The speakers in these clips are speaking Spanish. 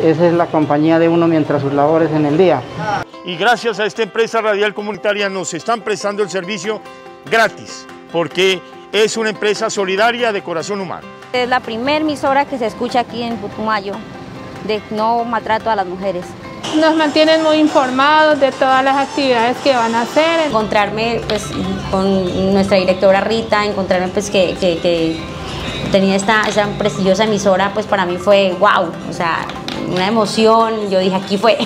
Esa es la compañía de uno mientras sus labores en el día. Y gracias a esta empresa radial comunitaria nos están prestando el servicio gratis, porque es una empresa solidaria de corazón humano. Es la primer emisora que se escucha aquí en Putumayo de no maltrato a las mujeres. Nos mantienen muy informados de todas las actividades que van a hacer. Encontrarme pues, con nuestra directora Rita, encontrarme pues, que, que, tenía esta, esa prestigiosa emisora, pues para mí fue wow, o sea, una emoción, yo dije aquí fue.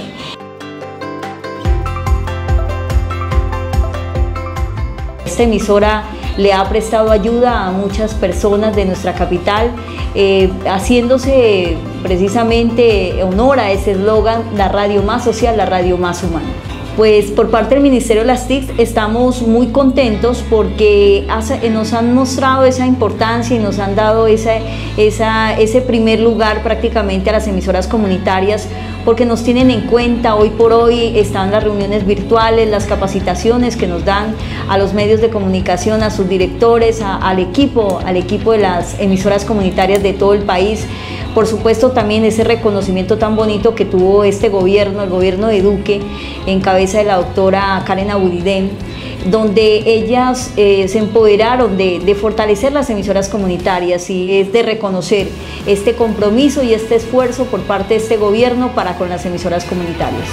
Esta emisora le ha prestado ayuda a muchas personas de nuestra capital, eh, haciéndose precisamente honor a ese eslogan, la radio más social, la radio más humana. Pues por parte del Ministerio de las TIC estamos muy contentos porque nos han mostrado esa importancia y nos han dado ese primer lugar prácticamente a las emisoras comunitarias porque nos tienen en cuenta, hoy por hoy están las reuniones virtuales, las capacitaciones que nos dan a los medios de comunicación, a sus directores, al equipo, al equipo de las emisoras comunitarias de todo el país por supuesto también ese reconocimiento tan bonito que tuvo este gobierno, el gobierno de Duque, en cabeza de la doctora Karen Aburidén, donde ellas eh, se empoderaron de, de, fortalecer las emisoras comunitarias y es de reconocer este compromiso y este esfuerzo por parte de este gobierno para con las emisoras comunitarias.